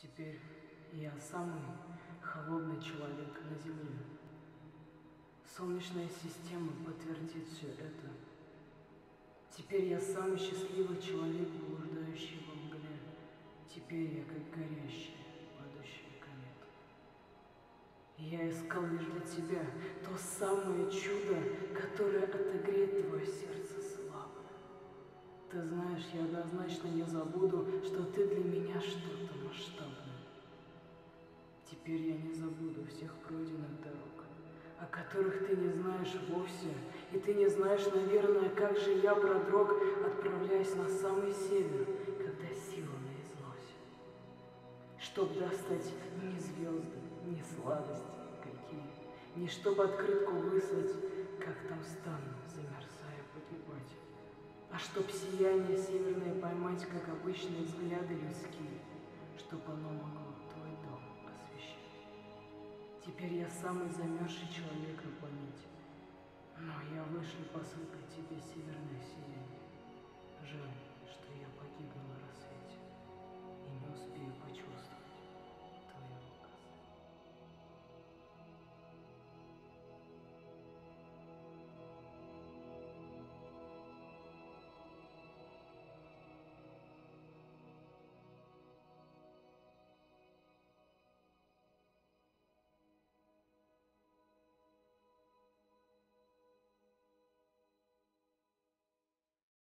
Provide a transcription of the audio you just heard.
Теперь я самый холодный человек на Земле. Солнечная система подтвердит все это. Теперь я самый счастливый человек, блуждающий во мгле. Теперь я как горящая, падающая комета. Я искал лишь для тебя то самое чудо, которое слабое. Ты знаешь, я однозначно не забуду, что ты для меня что-то масштабное. Теперь я не забуду всех пройденных дорог, о которых ты не знаешь вовсе, и ты не знаешь, наверное, как же я продрог, отправляясь на самый север, когда сила на износе. Чтоб достать ни звезды, ни сладости какие, ни чтоб открытку выслать, как там стану, замерзая погибать, а чтоб сияние северное поймать, как обычные взгляды людские, чтоб оно могло твой дом освещать. Теперь я самый замерзший человек на планете.